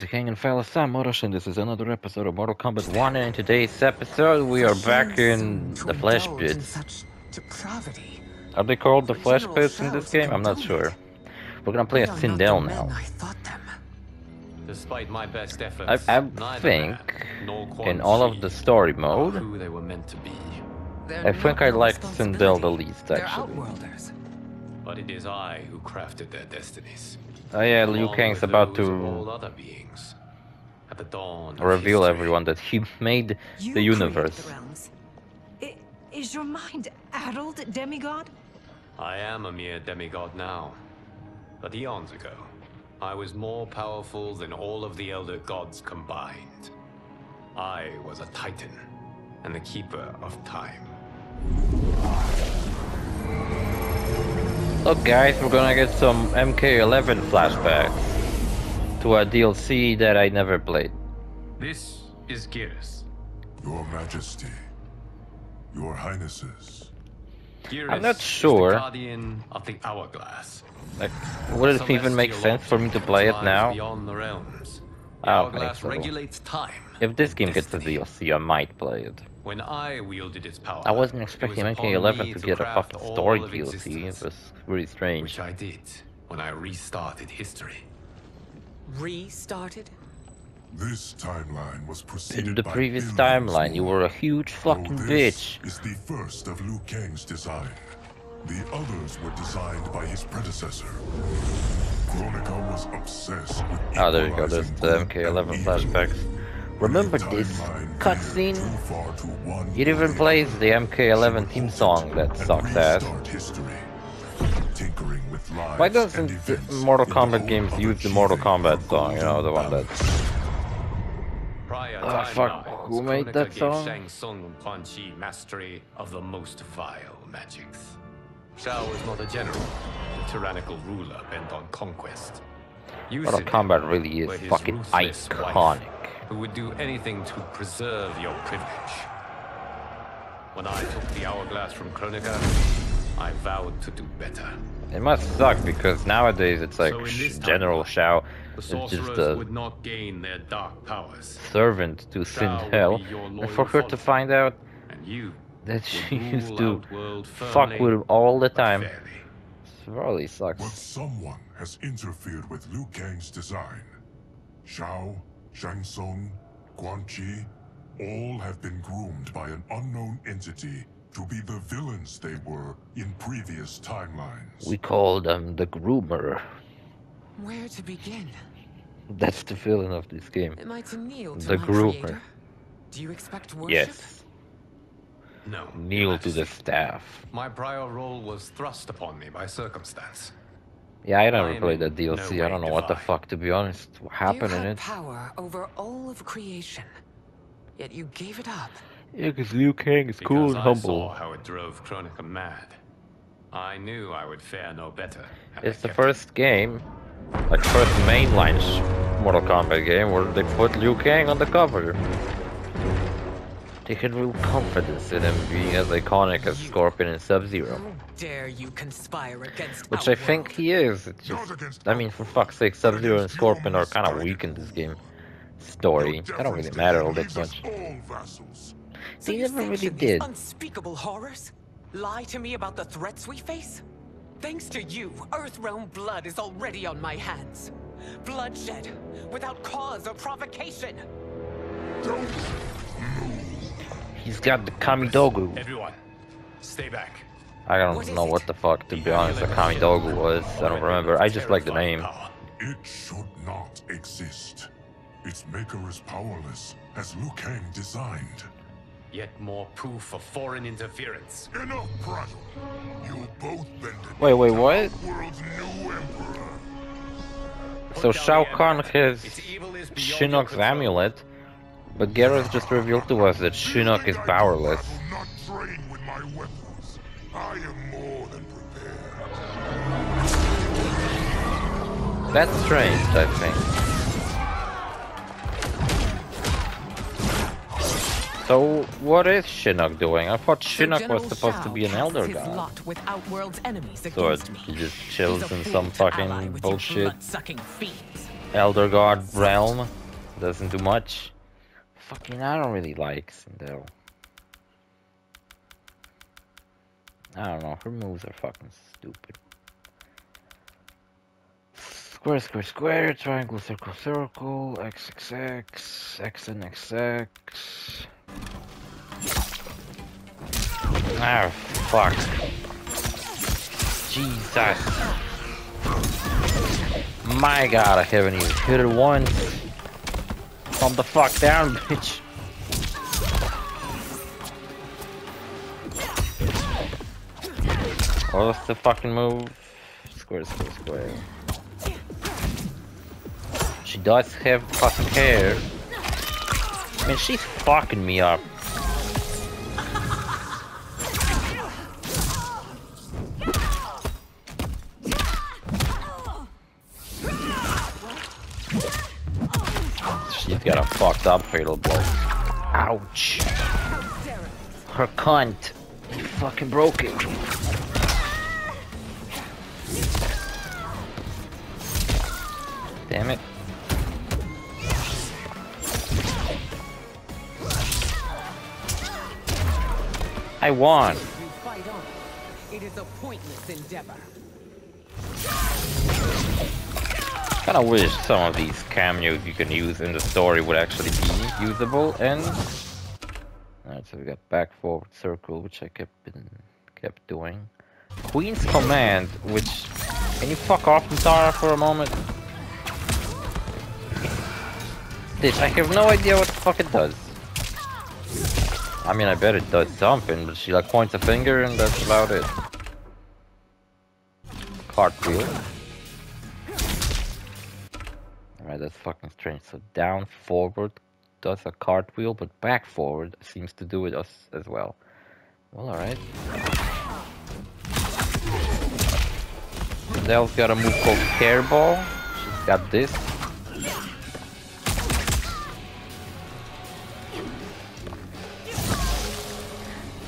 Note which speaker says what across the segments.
Speaker 1: The King and fellas, Sam Morosh, and this is another episode of Mortal Kombat 1, and in today's episode we are back in the Flesh Pits. Are they called the Flesh Pits in this game? I'm not sure. We're gonna play as
Speaker 2: They are not the
Speaker 1: Sindel now.
Speaker 2: I.
Speaker 3: Despite my best efforts,
Speaker 1: I, I think,
Speaker 3: man nor Quan
Speaker 1: in all of the story mode,
Speaker 3: who they were meant to be.
Speaker 1: I think I liked Sindel the least, actually.
Speaker 2: Outworlders.
Speaker 3: But it is I who crafted their destinies.
Speaker 1: Oh yeah, Liu
Speaker 3: along
Speaker 1: Kang's about
Speaker 3: those of all
Speaker 1: to
Speaker 3: other beings. At the dawn
Speaker 1: reveal
Speaker 3: history,
Speaker 1: everyone that he made
Speaker 4: You
Speaker 1: the
Speaker 4: create
Speaker 1: universe.
Speaker 4: the. I- Is your mind addled, demigod?
Speaker 3: I am a mere demigod now. But eons ago, I was more powerful than all of the elder gods combined. I was a titan, and the keeper of time.
Speaker 1: Look guys, we're gonna get some MK11 flashbacks to a DLC that I never played.
Speaker 3: This is Geras.
Speaker 5: Your Majesty, Your Highnesses,
Speaker 3: Geras
Speaker 1: not
Speaker 3: is
Speaker 1: sure.
Speaker 3: the guardian of the hourglass.
Speaker 1: Like, would it even make
Speaker 3: Celestial
Speaker 1: sense for me to
Speaker 3: object
Speaker 1: play it
Speaker 3: lies
Speaker 1: now?
Speaker 3: Beyond the realms. The
Speaker 1: I don't think
Speaker 3: hourglass
Speaker 1: so.
Speaker 3: regulates time.
Speaker 1: If this game gets a
Speaker 3: Destiny.
Speaker 1: DLC, I might play it.
Speaker 3: When I wielded its power,
Speaker 1: I wasn't expecting
Speaker 3: was upon
Speaker 1: MK11
Speaker 3: me
Speaker 1: to get a fucking
Speaker 3: all
Speaker 1: story
Speaker 3: of
Speaker 1: DLC. It was really strange.
Speaker 3: which I did when I restarted history.
Speaker 2: Restarted?
Speaker 5: this timeline was preceded
Speaker 1: In the
Speaker 5: by
Speaker 1: previous timeline, you were a huge
Speaker 5: Though
Speaker 1: fucking
Speaker 5: this
Speaker 1: bitch.
Speaker 5: is the first of Liu Kang's design. The others were designed by his predecessor. Kronika was obsessed with
Speaker 1: Oh, there you go. There's the MK11
Speaker 5: evil.
Speaker 1: flashbacks.
Speaker 5: When
Speaker 1: Remember this cutscene?
Speaker 5: veered too far to one
Speaker 1: It even plays the MK11 theme song that sucks ass.
Speaker 5: restart history, tinkering with lives
Speaker 1: Why doesn't the Mortal Kombat games use the Mortal Kombat song? You know, the one that.
Speaker 5: golden
Speaker 3: Prior
Speaker 1: Ah,
Speaker 3: timelines,
Speaker 1: fuck, who made that song?
Speaker 3: Shang Tsung and Quan Chi mastery of the most vile magics. Shao was not a general, a tyrannical ruler bent on conquest.
Speaker 1: Mortal
Speaker 3: Yusuf
Speaker 1: Kombat really is fucking
Speaker 3: ruthless
Speaker 1: iconic.
Speaker 3: Who would do anything to preserve your privilege. When I took the hourglass from Kronika, I vowed to do better.
Speaker 1: It must suck because nowadays it's like
Speaker 3: So
Speaker 1: Sh- General
Speaker 3: timeline,
Speaker 1: Shao
Speaker 3: The
Speaker 1: is
Speaker 3: sorcerers
Speaker 1: just a
Speaker 3: would not gain their dark powers,
Speaker 1: servant to
Speaker 3: Shao would
Speaker 1: Sindel.
Speaker 3: be your
Speaker 1: And for her to find out
Speaker 3: and you
Speaker 1: that she used to fuck with him all the time,
Speaker 3: fairly.
Speaker 1: it really sucks.
Speaker 5: But someone has interfered with Liu Kang's design. Shao, Shang Tsung, Quan Chi, all have been groomed by an unknown entity to be the villains they were in previous timelines.
Speaker 1: We call them the Groomer.
Speaker 2: Where to begin?
Speaker 1: That's the villain of this game.
Speaker 2: Am I to kneel to
Speaker 1: The
Speaker 2: my
Speaker 1: groomer.
Speaker 2: creator? Do you expect worship?
Speaker 1: Yes,
Speaker 3: No.
Speaker 1: kneel to the staff.
Speaker 3: My prior role was thrust upon me by circumstance.
Speaker 1: Yeah, I
Speaker 3: I
Speaker 1: never
Speaker 3: am
Speaker 1: played
Speaker 3: in
Speaker 1: that DLC.
Speaker 3: no
Speaker 1: I don't
Speaker 3: way
Speaker 1: know what the fuck, to be honest, what happened
Speaker 2: you
Speaker 1: in it.
Speaker 2: power over all of creation. Yet you gave it up.
Speaker 1: Yeah, because Liu Kang is
Speaker 3: Because
Speaker 1: cool and
Speaker 3: I
Speaker 1: humble.
Speaker 3: saw how it drove Kronika mad. I knew I would fare no better.
Speaker 1: It's the
Speaker 3: kept it.
Speaker 1: first game, like first mainline Mortal Kombat game where they put Liu Kang on the cover. They had real confidence in him being as iconic as Scorpion and Sub-Zero.
Speaker 2: Dare you conspire against
Speaker 1: Which I think he is. It's just, I mean, for fuck's sake, Sub-Zero and Scorpion are kind of weak in this game. Story. I don't really matter all that much.
Speaker 5: Vassals.
Speaker 2: So
Speaker 1: They
Speaker 2: you
Speaker 1: never really
Speaker 2: sanction
Speaker 1: did.
Speaker 2: unspeakable horrors? Lie to me about the threats we face? Thanks to you, Earthrealm blood is already on my hands. Bloodshed, without cause or provocation.
Speaker 1: He's got the Kamidogu.
Speaker 3: Everyone, stay back.
Speaker 1: I don't
Speaker 2: What is
Speaker 1: know what the fuck, to be honest, a Kamidogu was. I don't remember. I just like the name.
Speaker 5: It should not exist. Its maker is powerless, as Liu Kang designed.
Speaker 3: Yet more proof of foreign interference.
Speaker 5: Enough prattle. You both bended
Speaker 1: Wait, wait, what?
Speaker 5: world's new emperor.
Speaker 1: So
Speaker 3: Put
Speaker 1: Shao Kahn has
Speaker 3: Its evil is beyond your
Speaker 1: Shinnok's
Speaker 3: control.
Speaker 1: amulet, but Gareth just revealed to us that Shinnok is powerless.
Speaker 5: battle not train with my weapons. I am more than prepared.
Speaker 1: That's strange, I think. So, what is Shinnok doing? I thought Shinnok was supposed to be an elder god.
Speaker 2: lot with Outworld's enemies
Speaker 1: So it- he just chills in some fucking bullshit. Elder God realm. Doesn't do much. Fucking, I don't really like Sindel. I don't know, her moves are fucking stupid. Square, square, square, triangle, circle, circle, x, x, x, x, and x, x. Ah, fuck. Jesus. My god, I haven't even hit it once. Calm the fuck down, bitch. What's the fucking move? Square, square, square. She does have fucking hair. I mean, she's fucking me up. Fucked up fatal blow. Ouch. Her cunt. He fucking broke it. Damn it. I won.
Speaker 2: You. It is a pointless endeavor.
Speaker 1: Kinda wish some of these cameos you can use in the story would actually be usable and Alright, so we got back forward circle, which I kept been kept doing. Queen's command, which can you fuck off Tara for a moment? Bitch, I have no idea what the fuck it does. I mean I bet it does something, but she like points a finger and that's about it. Cartwheel. Alright, that's fucking strange. So down, forward does a cartwheel, but back forward seems to do it as, as well. Well, alright. Dell's got a move called Care Ball. She's got this.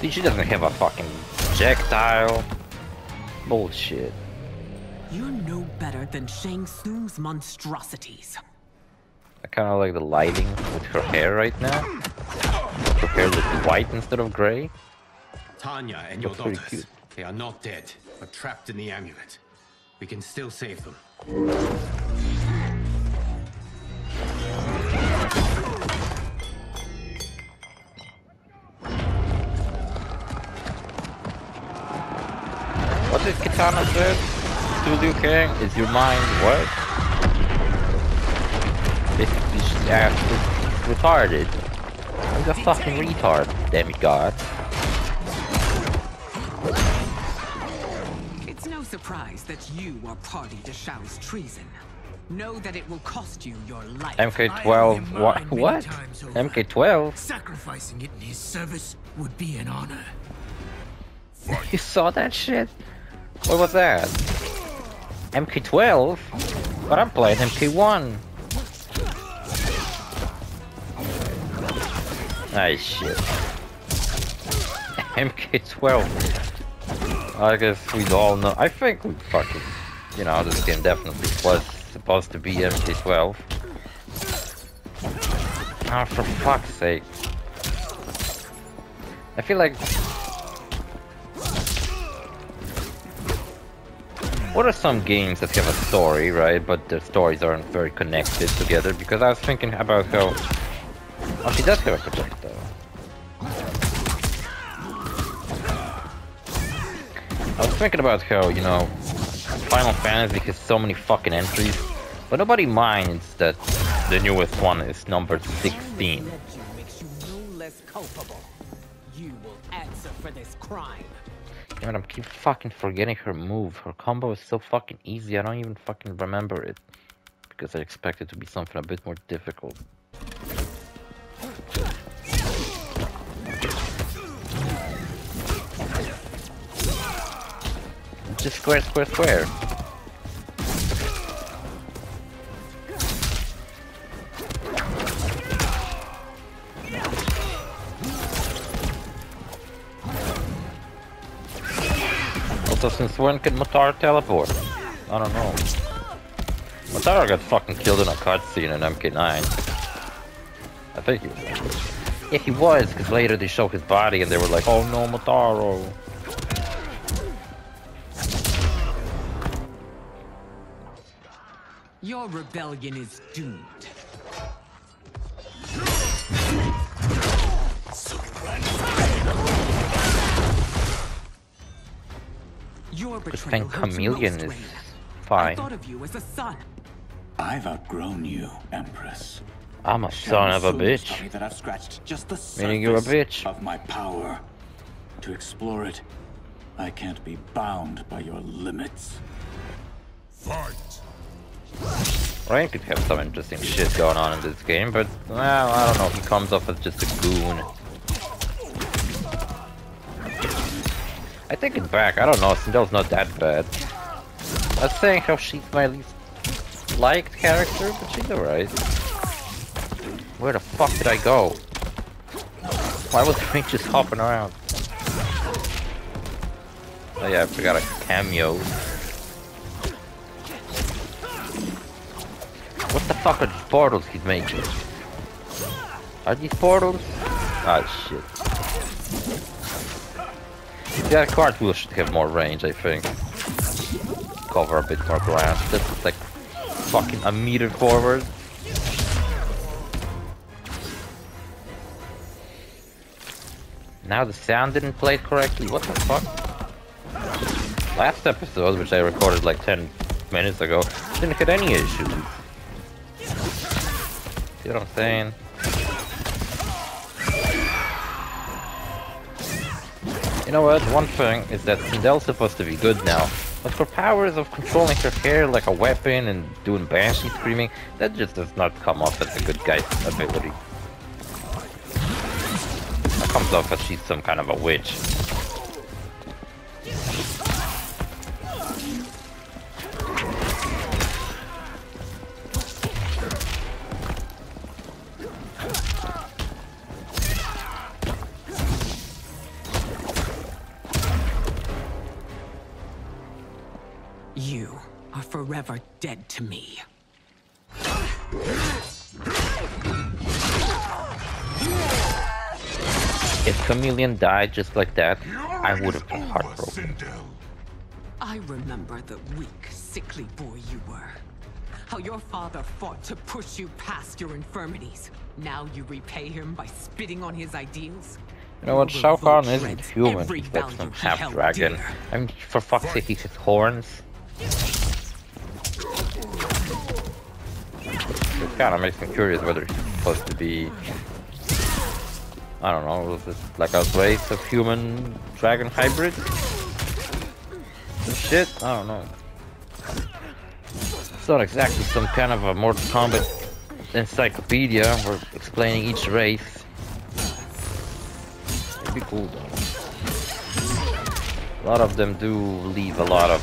Speaker 1: See, she doesn't have a fucking projectile. Bullshit.
Speaker 2: You're no better than Shang Tsung's monstrosities.
Speaker 1: I kind of like the lighting with her hair right now. Her hair looks white instead of gray.
Speaker 3: Tanya and your
Speaker 1: Looks pretty
Speaker 3: daughters.
Speaker 1: cute.
Speaker 3: They are not dead, but trapped in the amulet. We can still save them.
Speaker 1: What did Katana say to Liu Kang? Is your mind what? Basically, she's asked if he's retarded. He's a fucking retard, demigod.
Speaker 2: It's no surprise that you are party to Shao's treason. Know that it will cost you your life.
Speaker 1: MK12, what? What? MK12?
Speaker 6: Sacrificing it in his service would be an honor.
Speaker 1: You saw that shit? What was that? MK12? But I'm playing MK1. Nice shit. MK12. I guess we all know. I think we fucking, you know, this game definitely was supposed to be MK12. Ah, for fuck's sake. I feel like What are some games that have a story, right? But the stories aren't very connected together? Because I was thinking about how... Oh, she does have a projectile. I was thinking about how, you know, Final Fantasy has so many fucking entries, but nobody minds that the newest one is number 16.
Speaker 2: You will answer for this crime.
Speaker 1: I'm keep fucking forgetting her move. Her combo is so fucking easy, I don't even fucking remember it. Because I expect it to be something a bit more difficult. Just square, square, square. Also, since when can Motaro teleport? I don't know. Motaro got fucking killed in a cutscene in MK9. I think he was. Yeah, he was, because later they showed his body and they were like, oh no, Motaro.
Speaker 2: Your rebellion is doomed.
Speaker 1: Good
Speaker 2: betrayal
Speaker 1: thing
Speaker 2: hurts
Speaker 1: Chameleon is
Speaker 2: Reyna. I
Speaker 1: fine.
Speaker 2: thought of you as a son.
Speaker 7: I've outgrown you, Empress.
Speaker 1: I'm a son of a bitch.
Speaker 7: That I've scratched just the
Speaker 1: Meaning you're a bitch.
Speaker 7: of my power. To explore it, I can't be bound by your limits.
Speaker 5: Fight!
Speaker 1: Ryan could have some interesting shit going on in this game, but well, I don't know. He comes off as just a goon. I take it back. I don't know. Sindel's not that bad. I was saying how she's my least liked character, but she's alright. Where the fuck did I go? Why was Frank just hopping around? Oh yeah, I forgot a cameo. What the fuck are these portals he's making? Are these portals? Ah shit. Yeah, cartwheel should have more range, I think. Cover a bit more ground. That's like fucking a meter forward. Now the sound didn't play correctly. What the fuck? Last episode, which I recorded like 10 minutes ago, didn't get any issues. See what I'm saying? You know what? One thing is that Sindel's supposed to be good now. But her powers of controlling her hair like a weapon and doing banshee screaming, that just does not come off as a good guy's ability. That comes off as she's some kind of a witch.
Speaker 2: Dead to me.
Speaker 1: If Chameleon died just like that, I would have been
Speaker 5: Over,
Speaker 1: heartbroken.
Speaker 2: I remember the weak, sickly boy you were. How your father fought to push you past your infirmities. Now you repay him by spitting on his ideals?
Speaker 1: You know what,
Speaker 2: Your
Speaker 1: Shao Kahn isn't
Speaker 2: shreds
Speaker 1: human, he's like some
Speaker 2: half-dragon.
Speaker 1: I mean, for fuck's sake, he has horns. It kinda makes me curious whether he's supposed to be... I don't know, was this like a race of human dragon hybrid? Shit? I don't know. It's not exactly some kind of a Mortal Kombat encyclopedia where explaining each race. It'd be cool though. A lot of them do leave a lot of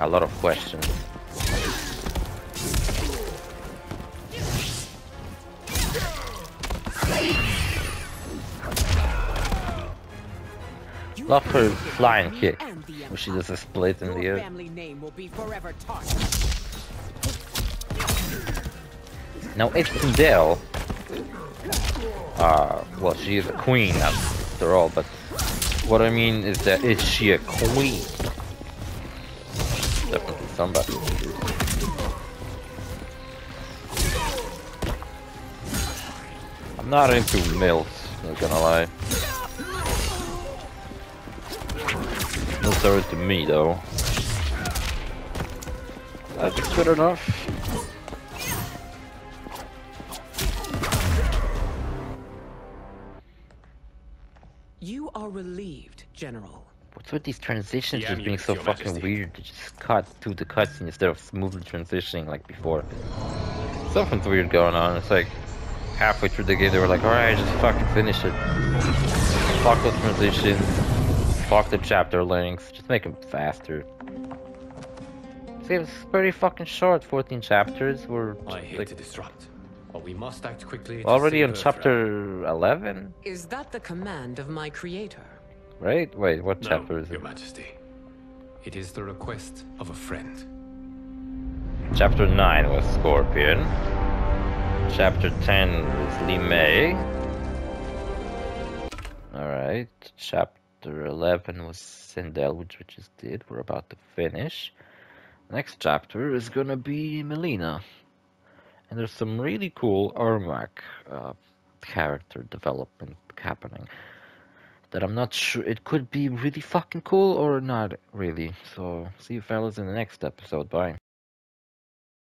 Speaker 1: a lot of questions. Love her flying kick, where she does a split in the air.
Speaker 2: family name will be forever tarnished.
Speaker 1: Now, Sindel, uh, well, she is a queen after all, but what I mean is that is she a queen? I'm not into mills, not gonna lie. Mills are to me though. That's good enough.
Speaker 2: You are relieved, General.
Speaker 1: What's with these transitions
Speaker 3: The
Speaker 1: just being so fucking
Speaker 3: Majesty.
Speaker 1: weird? They just cut to the cutscene instead of smoothly transitioning like before. Something's weird going on. It's like halfway through the game they were like, alright, just fucking finish it. Fuck those transitions. Fuck the chapter lengths. Just make them faster. This game's pretty fucking short, 14 chapters. We're
Speaker 3: I hate
Speaker 1: like
Speaker 3: to disrupt, but we must act quickly.
Speaker 1: already
Speaker 3: save
Speaker 1: on chapter 11?
Speaker 2: Is that the command of my creator?
Speaker 1: Right? Wait, what
Speaker 3: No,
Speaker 1: chapter is it?
Speaker 3: Your
Speaker 1: it?
Speaker 3: Majesty. It is the request of a friend.
Speaker 1: Chapter 9 was Scorpion. Chapter 10 is Li Mei. Alright. Chapter 11 was Sindel, which we just did. We're about to finish. Next chapter is gonna be Mileena. And there's some really cool Ermac uh, character development happening. That I'm not sure. It could be really fucking cool or not really. So, see you fellas in the next episode. Bye.